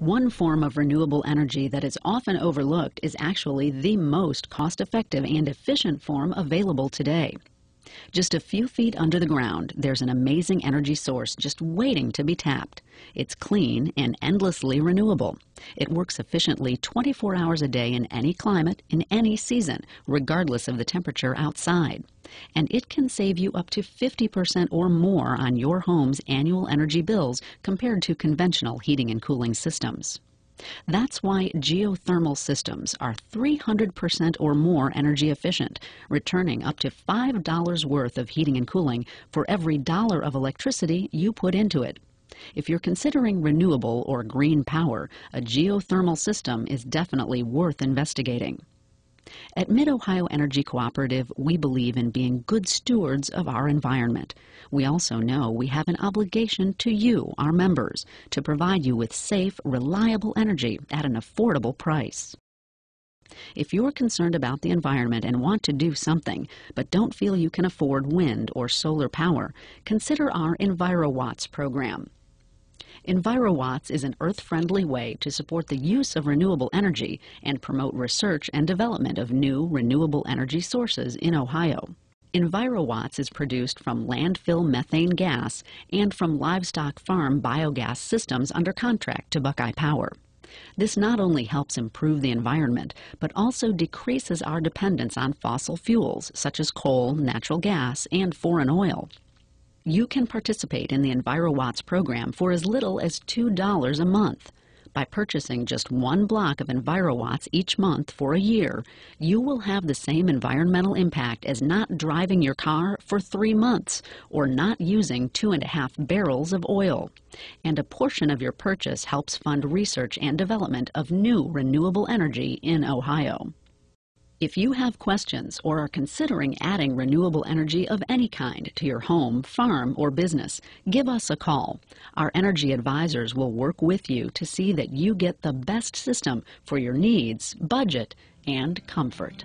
One form of renewable energy that is often overlooked is actually the most cost effective and efficient form available today. Just a few feet under the ground, there's an amazing energy source just waiting to be tapped. It's clean and endlessly renewable. It works efficiently 24 hours a day in any climate, in any season, regardless of the temperature outside. And it can save you up to 50% or more on your home's annual energy bills compared to conventional heating and cooling systems. That's why geothermal systems are 300% or more energy efficient, returning up to $5 worth of heating and cooling for every dollar of electricity you put into it. If you're considering renewable or green power, a geothermal system is definitely worth investigating. At Mid Ohio Energy Cooperative, we believe in being good stewards of our environment. We also know we have an obligation to you, our members, to provide you with safe, reliable energy at an affordable price. If you're concerned about the environment and want to do something, but don't feel you can afford wind or solar power, consider our EnviroWatts program. EnviroWatts is an earth-friendly way to support the use of renewable energy and promote research and development of new renewable energy sources in Ohio. EnviroWatts is produced from landfill methane gas and from livestock farm biogas systems under contract to Buckeye Power. This not only helps improve the environment, but also decreases our dependence on fossil fuels such as coal, natural gas, and foreign oil. You can participate in the EnviroWatts program for as little as $2 a month. By purchasing just one block of EnviroWatts each month for a year, you will have the same environmental impact as not driving your car for three months or not using two and a half barrels of oil. And a portion of your purchase helps fund research and development of new renewable energy in Ohio. If you have questions or are considering adding renewable energy of any kind to your home, farm, or business, give us a call. Our energy advisors will work with you to see that you get the best system for your needs, budget, and comfort.